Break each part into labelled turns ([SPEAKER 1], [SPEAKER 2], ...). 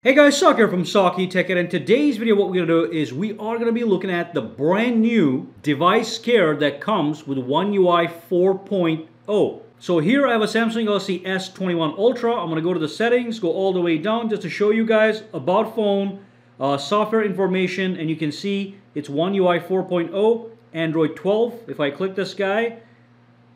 [SPEAKER 1] Hey guys, Sak here from Saki Tech and in today's video what we're going to do is we are going to be looking at the brand new device care that comes with One UI 4.0. So here I have a Samsung Galaxy S21 Ultra. I'm going to go to the settings, go all the way down just to show you guys about phone, uh, software information, and you can see it's One UI 4.0, Android 12. If I click this guy,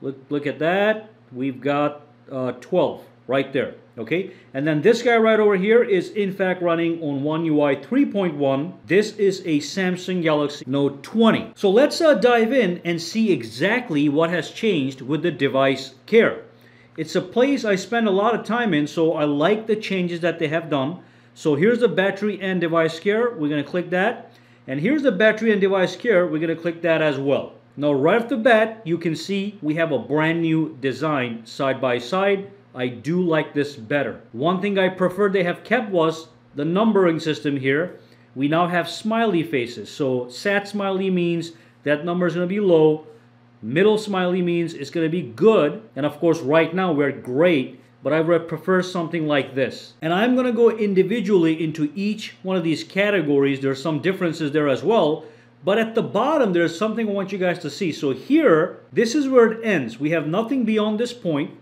[SPEAKER 1] look, look at that, we've got uh, 12 right there okay? And then this guy right over here is in fact running on One UI 3.1 this is a Samsung Galaxy Note 20 so let's uh, dive in and see exactly what has changed with the device care. It's a place I spend a lot of time in so I like the changes that they have done. So here's the battery and device care. We're going to click that. And here's the battery and device care. We're going to click that as well. Now right off the bat you can see we have a brand new design side by side I do like this better. One thing I preferred they have kept was the numbering system here. We now have smiley faces. So sad smiley means that number is going to be low. Middle smiley means it's going to be good. And of course, right now we're great, but I would prefer something like this. And I'm going to go individually into each one of these categories. There's some differences there as well. But at the bottom, there's something I want you guys to see. So here, this is where it ends. We have nothing beyond this point.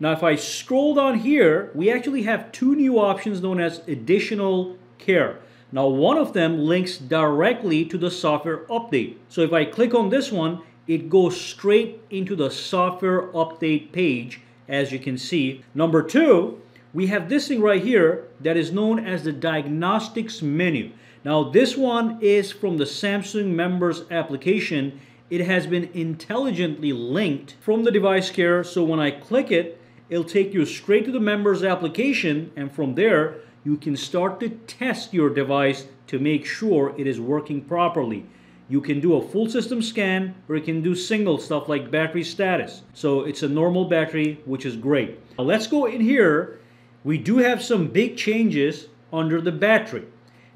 [SPEAKER 1] Now if I scroll down here, we actually have two new options known as additional care. Now one of them links directly to the software update. So if I click on this one, it goes straight into the software update page as you can see. Number two, we have this thing right here that is known as the diagnostics menu. Now this one is from the Samsung members application. It has been intelligently linked from the device care. So when I click it, it'll take you straight to the members application and from there you can start to test your device to make sure it is working properly. You can do a full system scan or you can do single stuff like battery status. So it's a normal battery, which is great. Now let's go in here. We do have some big changes under the battery.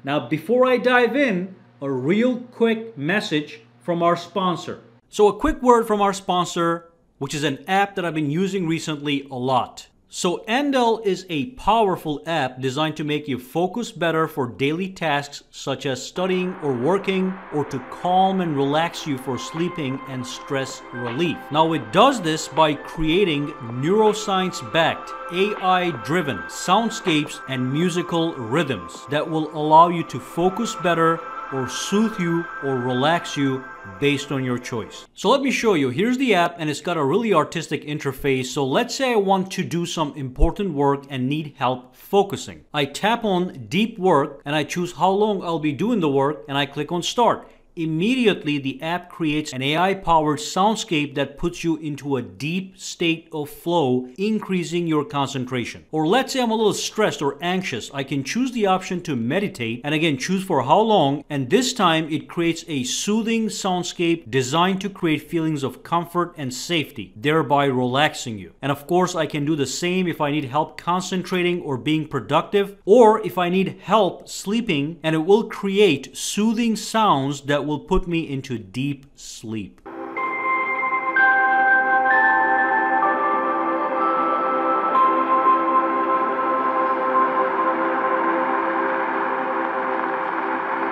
[SPEAKER 1] Now before I dive in, a real quick message from our sponsor. So a quick word from our sponsor, which is an app that I've been using recently a lot. So Endel is a powerful app designed to make you focus better for daily tasks such as studying or working or to calm and relax you for sleeping and stress relief. Now it does this by creating neuroscience-backed, AI-driven soundscapes and musical rhythms that will allow you to focus better or soothe you or relax you based on your choice. So let me show you. Here's the app and it's got a really artistic interface. So let's say I want to do some important work and need help focusing. I tap on deep work and I choose how long I'll be doing the work and I click on start immediately the app creates an AI-powered soundscape that puts you into a deep state of flow, increasing your concentration. Or let's say I'm a little stressed or anxious, I can choose the option to meditate and again choose for how long and this time it creates a soothing soundscape designed to create feelings of comfort and safety, thereby relaxing you. And of course I can do the same if I need help concentrating or being productive or if I need help sleeping and it will create soothing sounds that will put me into deep sleep.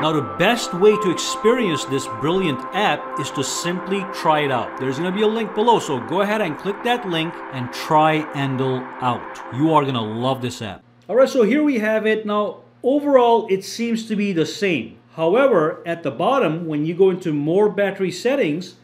[SPEAKER 1] Now the best way to experience this brilliant app is to simply try it out. There's going to be a link below, so go ahead and click that link and try Endel out. You are going to love this app. Alright, so here we have it. Now, overall, it seems to be the same. However, at the bottom, when you go into more battery settings,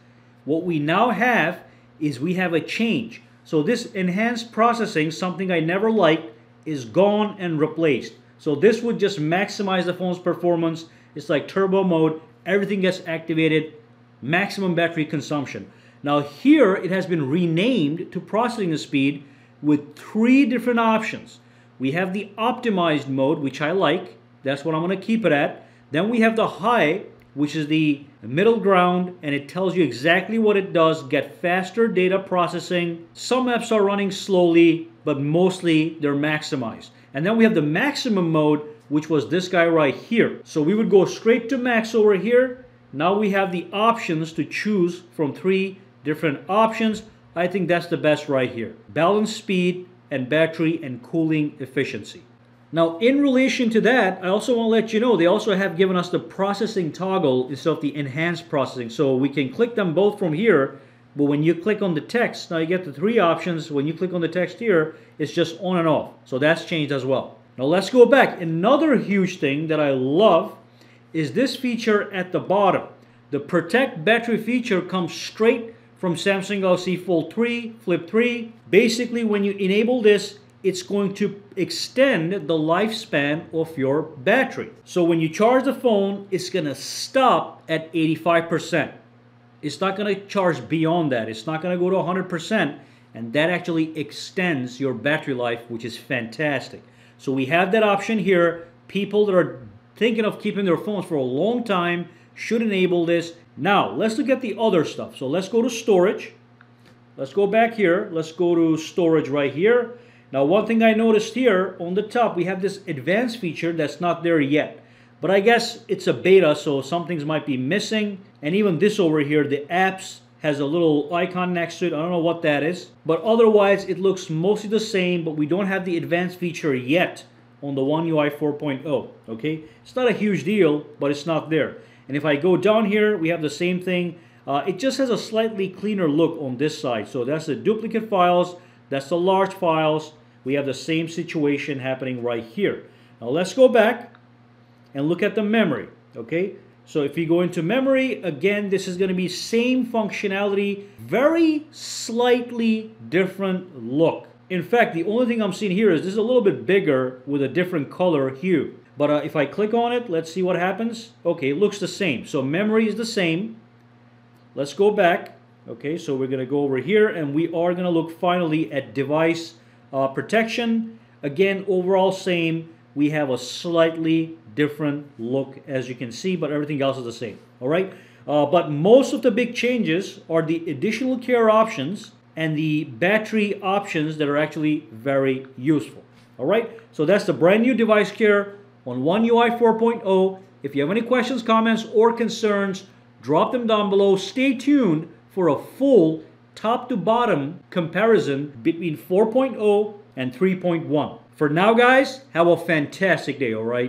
[SPEAKER 1] what we now have is we have a change. So this enhanced processing, something I never liked, is gone and replaced. So this would just maximize the phone's performance. It's like turbo mode. Everything gets activated. Maximum battery consumption. Now here it has been renamed to processing the speed with three different options. We have the optimized mode, which I like. That's what I'm going to keep it at. Then we have the high, which is the middle ground, and it tells you exactly what it does. Get faster data processing. Some apps are running slowly, but mostly they're maximized. And then we have the maximum mode, which was this guy right here. So we would go straight to max over here. Now we have the options to choose from three different options. I think that's the best right here. Balance speed and battery and cooling efficiency. Now, in relation to that, I also want to let you know they also have given us the processing toggle instead of the enhanced processing. So we can click them both from here, but when you click on the text, now you get the three options. When you click on the text here, it's just on and off. So that's changed as well. Now let's go back. Another huge thing that I love is this feature at the bottom. The protect battery feature comes straight from Samsung Galaxy Fold 3, Flip 3. Basically, when you enable this, it's going to extend the lifespan of your battery. So when you charge the phone, it's going to stop at 85%. It's not going to charge beyond that. It's not going to go to 100%. And that actually extends your battery life, which is fantastic. So we have that option here. People that are thinking of keeping their phones for a long time should enable this. Now, let's look at the other stuff. So let's go to storage. Let's go back here. Let's go to storage right here. Now, one thing I noticed here on the top, we have this advanced feature that's not there yet. But I guess it's a beta, so some things might be missing. And even this over here, the apps has a little icon next to it. I don't know what that is. But otherwise, it looks mostly the same, but we don't have the advanced feature yet on the One UI 4.0, okay? It's not a huge deal, but it's not there. And if I go down here, we have the same thing. Uh, it just has a slightly cleaner look on this side. So that's the duplicate files, that's the large files, we have the same situation happening right here. Now let's go back and look at the memory, okay? So if you go into memory, again, this is going to be same functionality, very slightly different look. In fact, the only thing I'm seeing here is this is a little bit bigger with a different color hue. But uh, if I click on it, let's see what happens. Okay, it looks the same. So memory is the same. Let's go back. Okay, so we're going to go over here and we are going to look finally at device uh, protection, again, overall same. We have a slightly different look as you can see, but everything else is the same. All right. Uh, but most of the big changes are the additional care options and the battery options that are actually very useful. All right. So that's the brand new device care on One UI 4.0. If you have any questions, comments, or concerns, drop them down below. Stay tuned for a full top to bottom comparison between 4.0 and 3.1. For now, guys, have a fantastic day, all right?